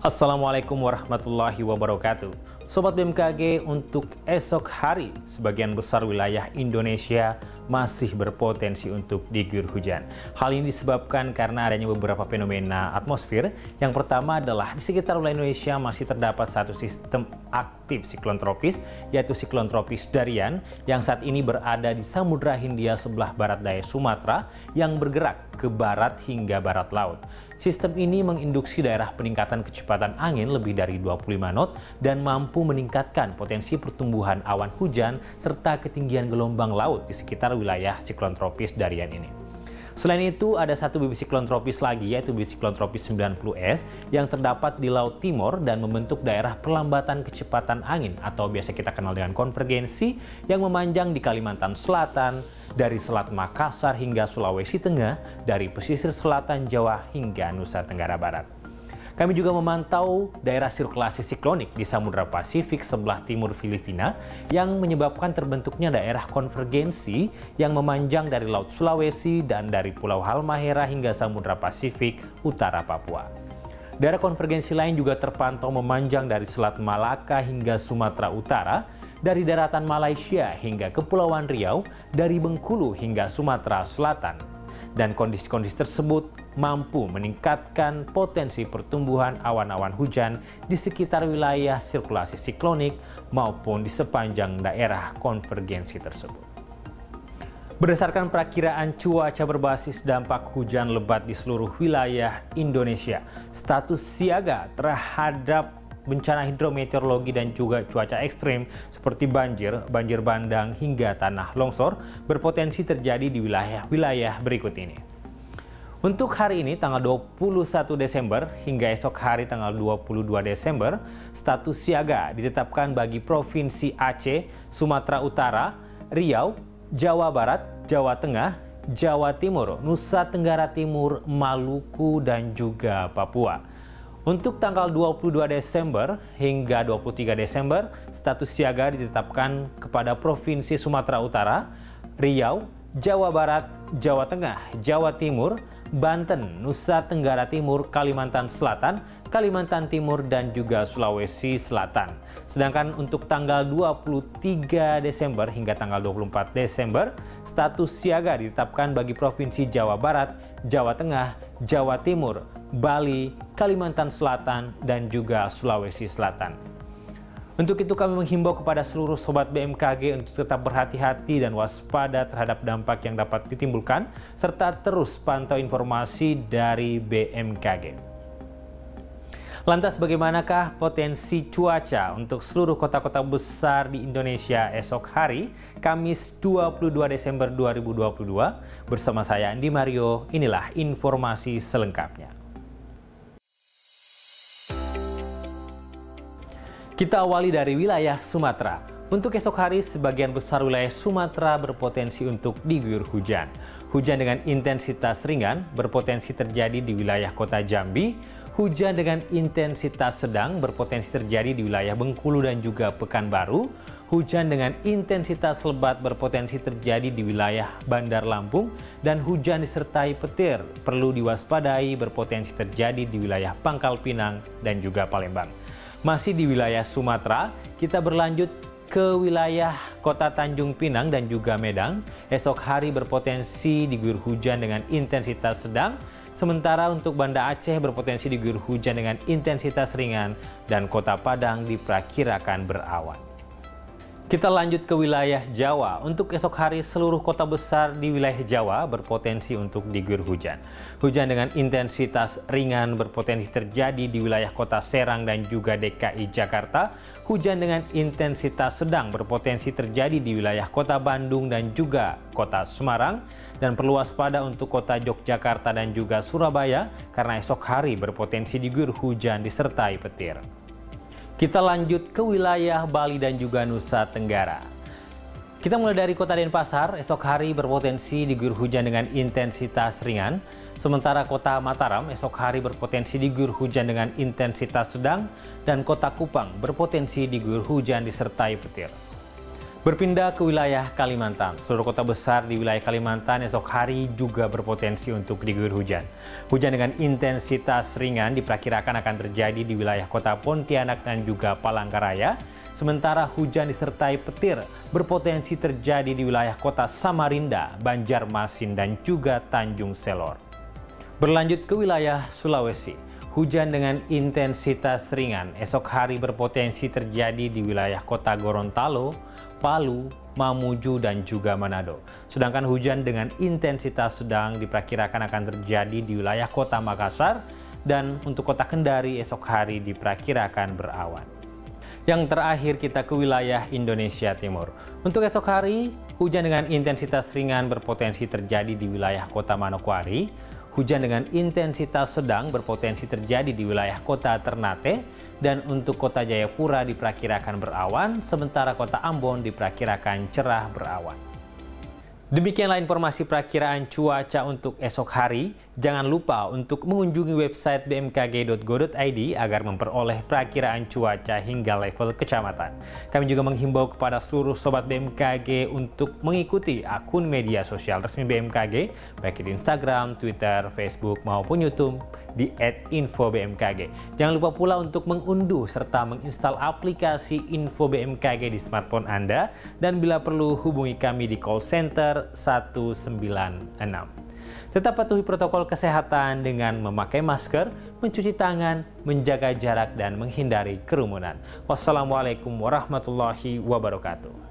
Assalamualaikum warahmatullahi wabarakatuh. Sobat BMKG, untuk esok hari, sebagian besar wilayah Indonesia masih berpotensi untuk diguyur hujan. Hal ini disebabkan karena adanya beberapa fenomena atmosfer. Yang pertama adalah di sekitar wilayah Indonesia masih terdapat satu sistem aktif siklon tropis, yaitu siklon tropis Darian, yang saat ini berada di Samudra Hindia sebelah barat daya Sumatera, yang bergerak ke barat hingga barat laut. Sistem ini menginduksi daerah peningkatan kecepatan angin lebih dari 25 knot dan mampu meningkatkan potensi pertumbuhan awan hujan serta ketinggian gelombang laut di sekitar wilayah siklon tropis Darian ini. Selain itu, ada satu bibit siklon tropis lagi, yaitu bibit siklon tropis 90S, yang terdapat di Laut Timur dan membentuk daerah perlambatan kecepatan angin atau biasa kita kenal dengan konvergensi yang memanjang di Kalimantan Selatan, dari Selat Makassar hingga Sulawesi Tengah, dari pesisir selatan Jawa hingga Nusa Tenggara Barat. Kami juga memantau daerah sirkulasi siklonik di Samudra Pasifik sebelah timur Filipina yang menyebabkan terbentuknya daerah konvergensi yang memanjang dari Laut Sulawesi dan dari Pulau Halmahera hingga Samudra Pasifik utara Papua. Daerah konvergensi lain juga terpantau memanjang dari Selat Malaka hingga Sumatera Utara, dari daratan Malaysia hingga Kepulauan Riau, dari Bengkulu hingga Sumatera Selatan dan kondisi-kondisi tersebut mampu meningkatkan potensi pertumbuhan awan-awan hujan di sekitar wilayah sirkulasi siklonik maupun di sepanjang daerah konvergensi tersebut. Berdasarkan perakiraan cuaca berbasis dampak hujan lebat di seluruh wilayah Indonesia, status siaga terhadap bencana hidrometeorologi dan juga cuaca ekstrim seperti banjir, banjir bandang hingga tanah longsor berpotensi terjadi di wilayah-wilayah berikut ini. Untuk hari ini tanggal 21 Desember hingga esok hari tanggal 22 Desember, status siaga ditetapkan bagi Provinsi Aceh, Sumatera Utara, Riau, Jawa Barat, Jawa Tengah, Jawa Timur, Nusa Tenggara Timur, Maluku, dan juga Papua. Untuk tanggal 22 Desember hingga 23 Desember, status siaga ditetapkan kepada Provinsi Sumatera Utara, Riau, Jawa Barat, Jawa Tengah, Jawa Timur, Banten, Nusa Tenggara Timur, Kalimantan Selatan, Kalimantan Timur, dan juga Sulawesi Selatan. Sedangkan untuk tanggal 23 Desember hingga tanggal 24 Desember, status siaga ditetapkan bagi Provinsi Jawa Barat, Jawa Tengah, Jawa Timur, Bali, Kalimantan Selatan, dan juga Sulawesi Selatan. Untuk itu kami menghimbau kepada seluruh sobat BMKG untuk tetap berhati-hati dan waspada terhadap dampak yang dapat ditimbulkan, serta terus pantau informasi dari BMKG. Lantas bagaimanakah potensi cuaca untuk seluruh kota-kota besar di Indonesia esok hari, Kamis 22 Desember 2022? Bersama saya Andi Mario, inilah informasi selengkapnya. Kita awali dari wilayah Sumatera. Untuk esok hari, sebagian besar wilayah Sumatera berpotensi untuk diguyur hujan. Hujan dengan intensitas ringan berpotensi terjadi di wilayah kota Jambi, Hujan dengan intensitas sedang berpotensi terjadi di wilayah Bengkulu dan juga Pekanbaru. Hujan dengan intensitas lebat berpotensi terjadi di wilayah Bandar Lampung dan hujan disertai petir perlu diwaspadai berpotensi terjadi di wilayah Pangkal Pinang dan juga Palembang. Masih di wilayah Sumatera, kita berlanjut ke wilayah kota Tanjung Pinang dan juga Medan. Esok hari berpotensi diguyur hujan dengan intensitas sedang Sementara untuk Banda Aceh berpotensi diguyur hujan dengan intensitas ringan dan kota Padang diperkirakan berawan. Kita lanjut ke wilayah Jawa. Untuk esok hari seluruh kota besar di wilayah Jawa berpotensi untuk diguyur hujan. Hujan dengan intensitas ringan berpotensi terjadi di wilayah kota Serang dan juga DKI Jakarta. Hujan dengan intensitas sedang berpotensi terjadi di wilayah kota Bandung dan juga kota Semarang. Dan perlu waspada untuk kota Yogyakarta dan juga Surabaya karena esok hari berpotensi diguyur hujan disertai petir. Kita lanjut ke wilayah Bali dan juga Nusa Tenggara. Kita mulai dari kota Denpasar, esok hari berpotensi diguyur hujan dengan intensitas ringan. Sementara kota Mataram esok hari berpotensi diguyur hujan dengan intensitas sedang dan kota Kupang berpotensi diguyur hujan disertai petir. Berpindah ke wilayah Kalimantan, seluruh kota besar di wilayah Kalimantan esok hari juga berpotensi untuk diguyur hujan. Hujan dengan intensitas ringan diperkirakan akan terjadi di wilayah kota Pontianak dan juga Palangkaraya, sementara hujan disertai petir berpotensi terjadi di wilayah kota Samarinda, Banjarmasin, dan juga Tanjung Selor. Berlanjut ke wilayah Sulawesi. Hujan dengan intensitas ringan esok hari berpotensi terjadi di wilayah kota Gorontalo, Palu, Mamuju, dan juga Manado. Sedangkan hujan dengan intensitas sedang diperkirakan akan terjadi di wilayah kota Makassar dan untuk kota Kendari esok hari diperkirakan berawan. Yang terakhir kita ke wilayah Indonesia Timur. Untuk esok hari, hujan dengan intensitas ringan berpotensi terjadi di wilayah kota Manokwari, Hujan dengan intensitas sedang berpotensi terjadi di wilayah kota Ternate dan untuk kota Jayapura diperkirakan berawan, sementara kota Ambon diperkirakan cerah berawan. Demikianlah informasi perakiraan cuaca untuk esok hari. Jangan lupa untuk mengunjungi website bmkg.go.id agar memperoleh perakiraan cuaca hingga level kecamatan. Kami juga menghimbau kepada seluruh sobat BMKG untuk mengikuti akun media sosial resmi BMKG, baik di Instagram, Twitter, Facebook, maupun YouTube di @info_bmkg. Jangan lupa pula untuk mengunduh serta menginstal aplikasi Info BMKG di smartphone Anda dan bila perlu hubungi kami di call center 196. Tetap patuhi protokol kesehatan dengan memakai masker, mencuci tangan, menjaga jarak, dan menghindari kerumunan. Wassalamualaikum warahmatullahi wabarakatuh.